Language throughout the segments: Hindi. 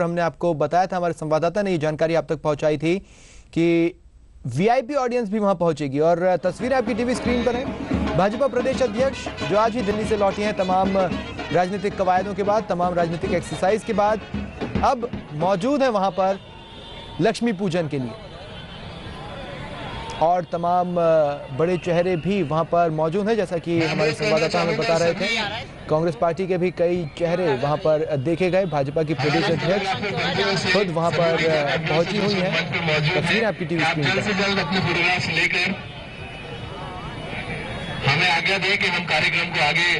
पर हमने आपको बताया था, हमारे संवाददाता ने ये जानकारी आप तक पहुंचाई थी कि वीआईपी ऑडियंस भी वहाँ पहुंचेगी। और तस्वीरें आपकी टीवी स्क्रीन पर है। भाजपा प्रदेश अध्यक्ष जो आज ही दिल्ली से लौटे हैं, तमाम राजनीतिक कवायदों के बाद, तमाम राजनीतिक एक्सरसाइज के बाद, अब मौजूद है वहाँ पर लक्ष्मी पूजन के लिए। और तमाम बड़े चेहरे भी वहाँ पर मौजूद हैं जैसा कि हमारे संवाददाता हमें बता रहे थे। कांग्रेस पार्टी के भी कई चेहरे वहाँ पर देखे गए। भाजपा की प्रदेश अध्यक्ष खुद वहाँ पर पहुँची हुई है। तस्वीरें आपकी टीवी स्क्रीन पर। हमें आज्ञा दे कि हम कार्यक्रम को आगे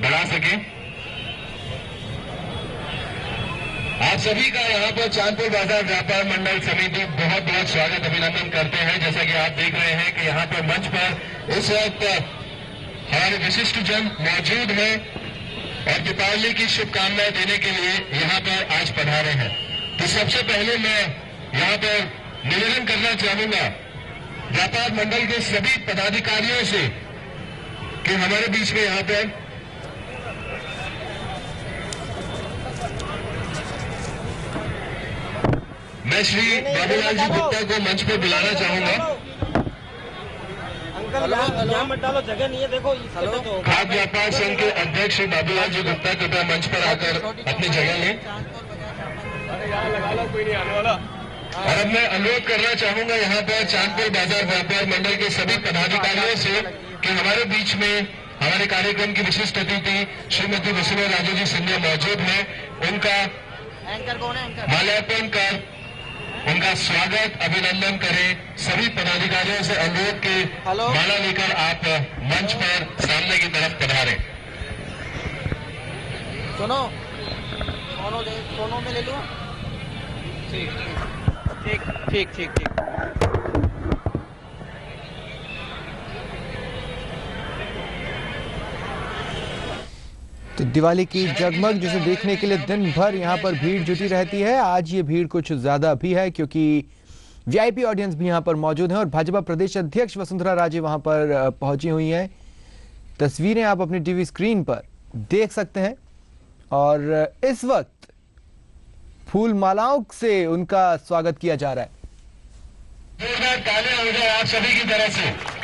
बढ़ा सकें। आप सभी का यहाँ पर चांदपुर बाज़ार व्यापार मंडल समिति बहुत बहुत स्वागत अभिनंदन करते हैं। जैसा कि आप देख रहे हैं कि यहाँ पर मंच पर इस वक्त हमारे विशिष्ट जन मौजूद हैं और दीपावली की शुभकामनाएँ देने के लिए यहाँ पर आज पधारे हैं। तो सबसे पहले मैं यहाँ पर निवेदन करना चाहूँगा, व्यापार मंडल के सभी पदाधिकारियों से कि हमारे बीच में यहाँ पर मैं श्री बाबूलाल जी गुप्ता को मंच पर बुलाना चाहूँगा। जगह नहीं है देखो तो। खाद्य व्यापार संघ के अध्यक्ष श्री बाबूलाल जी गुप्ता कृपया मंच पर आकर अपनी जगह लें। और अब मैं अनुरोध करना चाहूँगा यहाँ पर चांदपुर बाज़ार व्यापार मंडल के सभी पदाधिकारियों से कि हमारे बीच में हमारे कार्यक्रम की विशिष्ट अतिथि श्रीमती वसुंधरा राजू जी सिंधिया मौजूद है। उनका माल्यार्पण कर उनका स्वागत अभिनंदन करें सभी पदाधिकारियों से अनुरोध की माला लेकर आप मंच पर सामने की तरफ़ पधारे। सुनो। सोनो सोनो में ले लो? ठीक ठीक ठीक ठीक ठीक। तो दिवाली की जगमग, जिसे देखने के लिए दिन भर यहाँ पर भीड़ जुटी रहती है। आज ये भीड़ कुछ ज़्यादा भी है, क्योंकि वीआईपी ऑडियंस भी यहाँ पर मौजूद है और भाजपा प्रदेश अध्यक्ष वसुंधरा राजे वहाँ पर पहुँची हुई हैं। तस्वीरें आप अपनी टीवी स्क्रीन पर देख सकते हैं। और इस वक्त फूल मालाओं से उनका स्वागत किया जा रहा है। आप सभी की तरफ़ से।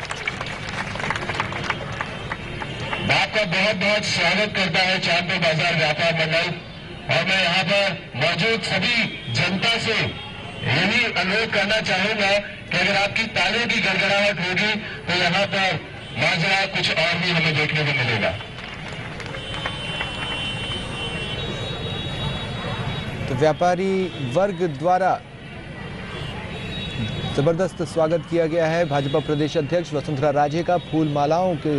आपका बहुत बहुत स्वागत करता है चांदपुर बाज़ार व्यापार मंडल। और मैं यहाँ पर मौजूद सभी जनता से यही अनुरोध करना चाहूँगा कि अगर आपकी तालों की गड़गड़ाहट होगी तो यहाँ पर माजरा कुछ और भी हमें देखने को मिलेगा। तो व्यापारी वर्ग द्वारा ज़बरदस्त स्वागत किया गया है। भाजपा प्रदेश अध्यक्ष वसुंधरा राजे का फूल मालाओं के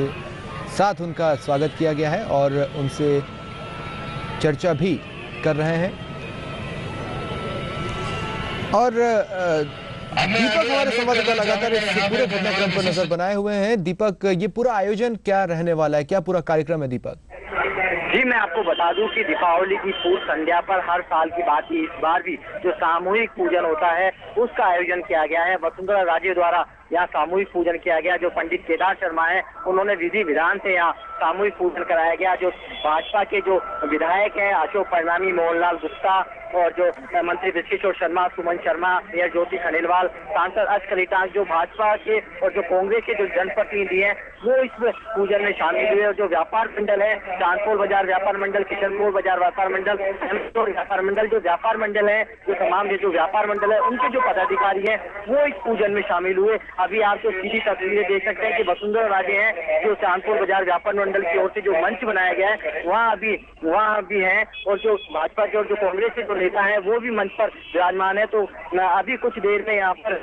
साथ उनका स्वागत किया गया है और उनसे चर्चा भी कर रहे हैं। और दीपक हमारे संवाददाता लगातार इस पूरे घटनाक्रम पर नज़र बनाए हुए हैं। दीपक, ये पूरा आयोजन क्या रहने वाला है? क्या पूरा कार्यक्रम है दीपक? जी मैं आपको बता दूँ कि दीपावली की पूर्व संध्या पर हर साल की बात ही इस बार भी जो सामूहिक पूजन होता है, उसका आयोजन किया गया है। वसुंधरा राजे द्वारा यहाँ सामूहिक पूजन किया गया, जो पंडित केदार शर्मा है, उन्होंने विधि विधान से यहाँ सामूहिक पूजन कराया गया। जो भाजपा के जो विधायक हैं, अशोक परिणामी, मोहनलाल गुप्ता और जो मंत्री विश्वेश्वर शर्मा, सुमन शर्मा मेयर ज्योति खंडेलवाल, सांसद अश कलिटांग जो भाजपा के और जो कांग्रेस के जो जनप्रतिनिधि हैं, वो इस पूजन में शामिल हुए। और जो व्यापार मंडल है चांदपुर बाज़ार व्यापार मंडल किशनपुर बाज़ार व्यापार मंडल व्यापार मंडल, जो व्यापार मंडल है, जो तमाम जो व्यापार मंडल है, उनके जो पदाधिकारी है, वो इस पूजन में शामिल हुए। अभी आप जो सीधी तस्वीरें देख सकते हैं कि वसुंधरा राजे हैं, जो चांदपुर बाज़ार व्यापार मंडल की ओर से जो मंच बनाया गया है, वहाँ अभी, वहाँ भी है, और जो भाजपा के और जो कांग्रेस के जो नेता है, वो भी मंच पर विराजमान है। तो अभी कुछ देर में यहाँ पर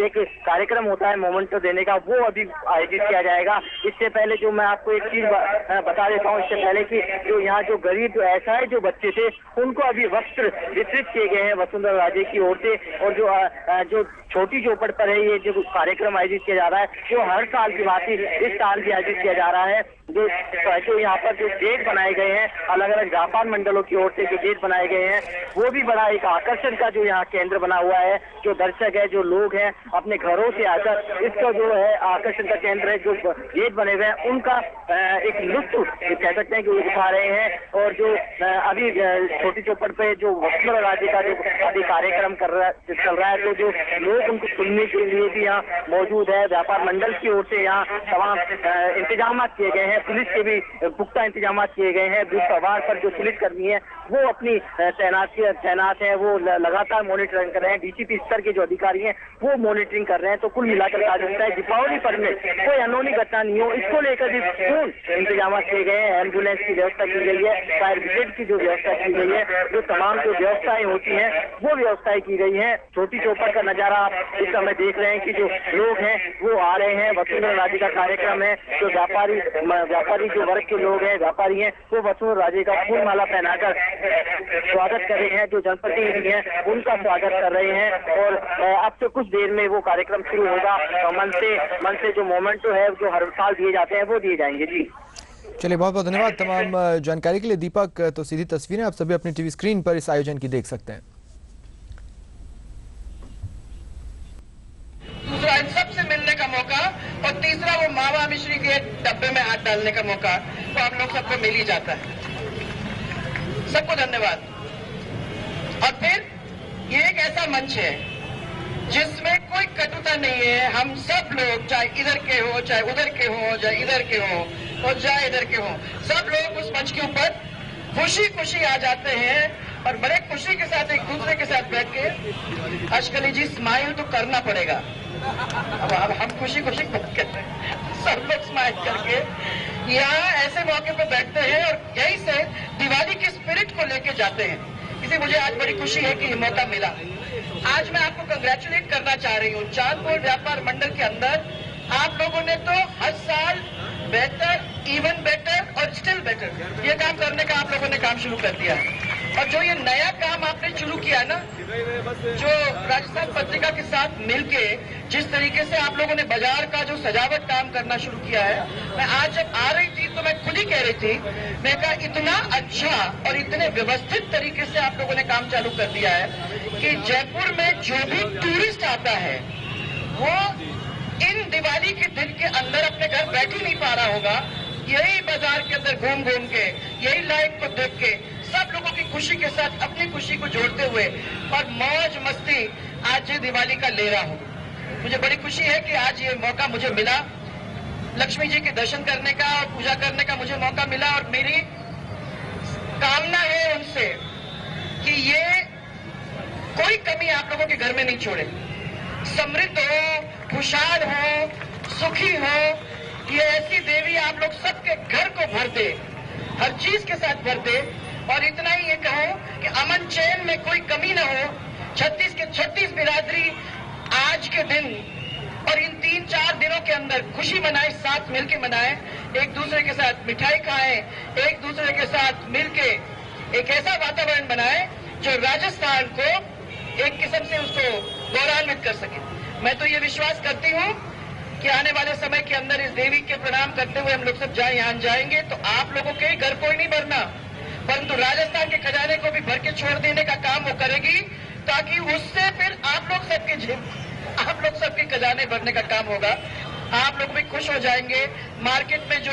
एक कार्यक्रम होता है मोमेंट देने का, वो अभी आयोजित किया जाएगा। इससे पहले जो मैं आपको एक चीज़ बता देता हूँ, इससे पहले की जो यहाँ जो गरीब, जो ऐसा है जो बच्चे थे, उनको अभी वस्त्र वितरित किए गए हैं। वसुंधरा राजे की ओर से और जो जो छोटी चौपट पर है ये जो कार्यक्रम आयोजित किया जा रहा है, जो हर साल की बात इस साल भी आयोजित किया जा रहा है। जो जो यहाँ पर जो गेट बनाए गए हैं अलग अलग व्यापार मंडलों की ओर से जो गेट बनाए गए हैं, वो भी बड़ा एक आकर्षण का जो यहाँ केंद्र बना हुआ है, जो दर्शक है, जो लोग हैं, अपने घरों से आकर इसका जो है आकर्षण का केंद्र है, जो गेट बने हुए हैं, उनका एक लुत्फ कह सकते हैं कि वो दिखा रहे हैं और जो अभी छोटी चौपड़ पे जो वसुंधरा राज्य का जो अभी कार्यक्रम कर रहा, चल रहा है तो जो लोग उनको सुनने के लिए भी यहाँ मौजूद है। व्यापार मंडल की ओर से यहाँ तमाम इंतज़ाम किए गए हैं। पुलिस के भी पुख्ता इंतज़ाम किए गए हैं। बूथ सवार पर जो पुलिस कर्मी है, वो अपनी तैनाती, तैनात है। वो लगातार मॉनिटरिंग कर रहे हैं। डीसीपी स्तर के जो अधिकारी हैं, वो मॉनिटरिंग कर रहे हैं। तो कुल मिलाकर कहा जाता है दीपावली पर में कोई अनोनी घटना नहीं हो। इसको लेकर भी पूर्ण इंतज़ाम किए गए हैं। एंबुलेंस की व्यवस्था की गई है। फायर ब्रिगेड की जो व्यवस्था की गई है, जो तमाम जो व्यवस्थाएँ होती हैं, वो व्यवस्थाएँ की गई है। छोटी चौपड़ का नज़ारा इस समय देख रहे हैं कि जो लोग हैं, वो आ रहे हैं। वसुंधरा राजे का कार्यक्रम है। जो व्यापारी व्यापारी, जो वर्ग के लोग हैं, व्यापारी हैं, वो वसुंधरा राजे का फूल माला पहनाकर स्वागत कर रहे हैं। जो जनप्रतिनिधि हैं, उनका स्वागत कर रहे हैं। और अब से कुछ देर में वो कार्यक्रम शुरू होगा। मन से मन से जो मोमेंटो है, जो हर साल दिए जाते हैं, वो दिए जाएँगे। जी। चलिए बहुत बहुत धन्यवाद। तमाम जानकारी के लिए दीपक तो सीधी तस्वीरें आप सभी अपनी टीवी स्क्रीन पर इस आयोजन की देख सकते हैं दूसरा इन सबसे मिलने का मौका और तीसरा वो मावा मिश्री के डब्बे में हाथ डालने का मौका तो आप लोग सबको मिल ही जाता है। सबको धन्यवाद। और फिर, ये एक ऐसा मंच है, जिसमें कोई कटुता नहीं है। हम सब लोग, चाहे इधर के हो, चाहे उधर के हो, चाहे इधर के हो, और चाहे इधर के हो, सब लोग उस मंच के ऊपर खुशी खुशी आ जाते हैं और बड़े खुशी के साथ, एक दूसरे के साथ बैठ के, अशकली जी स्माइल तो करना पड़ेगा। अब अब हम खुशी खुशी बात करते हैं सब लोग स्माइल करके यहाँ ऐसे मौके पर बैठते हैं और यही से दिवाली के स्पिरिट को लेके जाते हैं। इसे मुझे आज बड़ी खुशी है कि मौका मिला। आज मैं आपको कंग्रेचुलेट करना चाह रही हूँ। चांदपुर व्यापार मंडल के अंदर आप लोगों ने तो हर साल बेहतर इवन बेटर और स्टिल बेटर ये काम करने का आप लोगों ने काम शुरू कर दिया है। और जो ये नया काम आपने शुरू किया ना, जो राजस्थान पत्रिका के साथ मिलके जिस तरीके से आप लोगों ने बाज़ार का जो सजावट काम करना शुरू किया है, मैं आज जब आ रही थी तो मैं खुद ही कह रही थी, मैं कहा, इतना अच्छा और इतने व्यवस्थित तरीके से आप लोगों ने काम चालू कर दिया है कि जयपुर में जो भी टूरिस्ट आता है, वो इन दिवाली के दिन के अंदर अपने घर बैठ ही नहीं पा रहा होगा। यही बाज़ार के अंदर घूम घूम के, यही लाइट को देख के सब लोगों की खुशी के साथ अपनी खुशी को जोड़ते हुए और मौज मस्ती आज ये दिवाली का ले रहा हूँ। मुझे बड़ी खुशी है कि आज ये मौका मुझे मिला। लक्ष्मी जी के दर्शन करने का और पूजा करने का मुझे मौका मिला और मेरी कामना है उनसे कि ये कोई कमी आप लोगों के घर में नहीं छोड़े। समृद्ध हो, खुशहाल हो, सुखी हो, ये ऐसी देवी आप लोग सबके घर को भर दे, हर चीज़ के साथ भर दे। और इतना ही ये कहूँ कि अमन चैन में कोई कमी ना हो। छत्तीस के छत्तीस बिरादरी आज के दिन और इन तीन चार दिनों के अंदर खुशी मनाए, साथ मिलके मनाए, एक दूसरे के साथ मिठाई खाए, एक दूसरे के साथ मिलके एक ऐसा वातावरण बनाए जो राजस्थान को एक किस्म से उसको गौरवान्वित कर सके। मैं तो ये विश्वास करती हूँ कि आने वाले समय के अंदर इस देवी के प्रणाम करते हुए हम लोग सब जाए, यहाँ जाएँगे तो आप लोगों के घर कोई नहीं भरना। परंतु राजस्थान के खजाने को भी भर के छोड़ देने का काम वो करेगी, ताकि उससे फिर आप लोग सबके आप लोग सबके खजाने भरने का काम होगा। आप लोग भी खुश हो जाएँगे। मार्केट में जो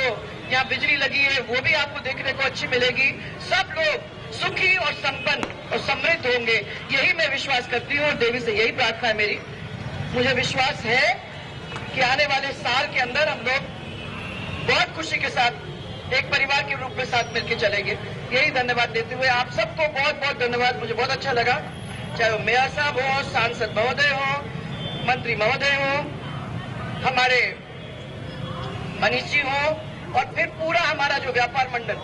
यहाँ बिजली लगी है, वो भी आपको देखने को अच्छी मिलेगी। सब लोग सुखी और संपन्न और समृद्ध होंगे। यही मैं विश्वास करती हूँ और देवी से यही प्रार्थना है मेरी। मुझे विश्वास है कि आने वाले साल के अंदर हम लोग बहुत खुशी के साथ एक परिवार के रूप में साथ मिलकर चलेंगे। यही धन्यवाद देते हुए आप सबको बहुत बहुत धन्यवाद। मुझे बहुत अच्छा लगा। चाहे वो मेयर साहब हो, सांसद महोदय हो, मंत्री महोदय हो, हमारे मनीष जी हो, और फिर पूरा हमारा जो व्यापार मंडल।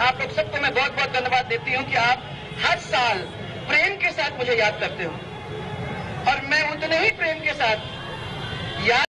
आप लोग सबको मैं बहुत बहुत धन्यवाद देती हूँ कि आप हर साल प्रेम के साथ मुझे याद करते हो। और मैं उतने ही प्रेम के साथ याद